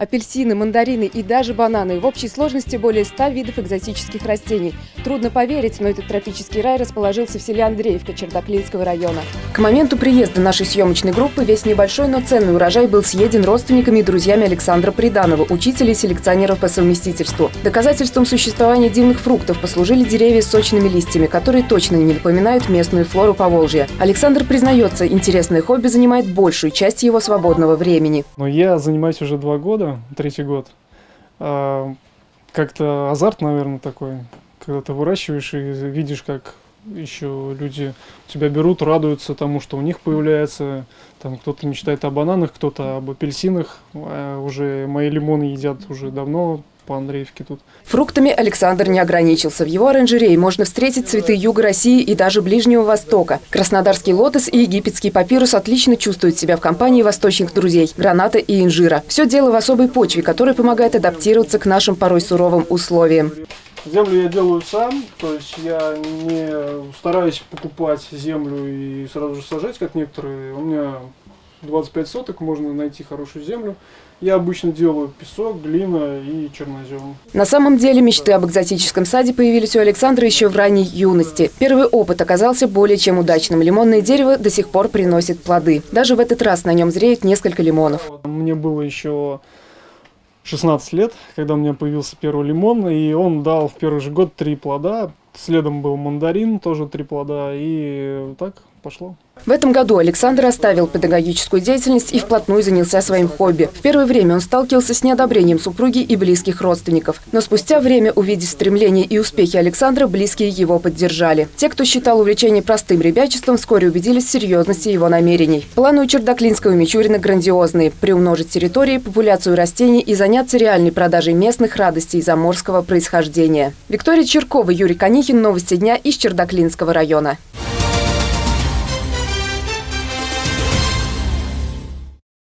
Апельсины, мандарины и даже бананы. В общей сложности более 100 видов экзотических растений. Трудно поверить, но этот тропический рай расположился в селе Андреевка Чердаклинского района. К моменту приезда нашей съемочной группы весь небольшой, но ценный урожай был съеден родственниками и друзьями Александра Приданова, учителя и селекционеров по совместительству. Доказательством существования дивных фруктов послужили деревья с сочными листьями, которые точно не напоминают местную флору Поволжья. Александр признается, интересное хобби занимает большую часть его свободного времени. Но я занимаюсь уже два года, третий год. А, Как-то азарт, наверное, такой, когда ты выращиваешь и видишь, как еще люди тебя берут, радуются тому, что у них появляется. Там кто-то мечтает о бананах, кто-то об апельсинах. А уже мои лимоны едят уже давно по Андреевке тут. Фруктами Александр не ограничился. В его оранжерее можно встретить цветы Юга России и даже Ближнего Востока. Краснодарский лотос и египетский папирус отлично чувствуют себя в компании восточных друзей – граната и инжира. Все дело в особой почве, которая помогает адаптироваться к нашим порой суровым условиям. Землю я делаю сам, то есть я не стараюсь покупать землю и сразу же сажать, как некоторые. У меня 25 соток, можно найти хорошую землю. Я обычно делаю песок, глина и чернозем. На самом деле мечты об экзотическом саде появились у Александра еще в ранней юности. Первый опыт оказался более чем удачным. Лимонное дерево до сих пор приносит плоды. Даже в этот раз на нем зреют несколько лимонов. Мне было еще 16 лет, когда у меня появился первый лимон, и он дал в первый же год три плода. Следом был мандарин, тоже три плода, и так пошло. В этом году Александр оставил педагогическую деятельность и вплотную занялся своим хобби. В первое время он сталкивался с неодобрением супруги и близких родственников. Но спустя время, увидев стремления и успехи Александра, близкие его поддержали. Те, кто считал увлечение простым ребячеством, вскоре убедились в серьезности его намерений. Планы у Чердаклинского и Мичурина грандиозные – приумножить территории, популяцию растений и заняться реальной продажей местных радостей заморского происхождения. Виктория Черкова, Юрий Конихин. Новости дня из Чердаклинского района.